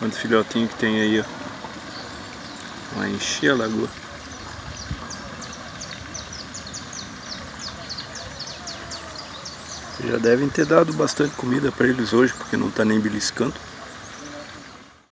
Quantos filhotinhos que tem aí, ó. Vai encher a lagoa. Já devem ter dado bastante comida para eles hoje, porque não está nem beliscando.